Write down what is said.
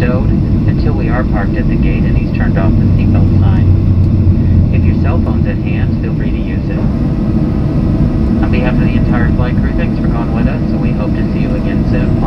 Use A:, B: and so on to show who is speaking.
A: stowed until we are parked at the gate and he's turned off the seatbelt sign. If your cell phone's at hand, feel free to use it. On behalf of the entire flight crew, thanks for going with us, and we hope to see you again soon.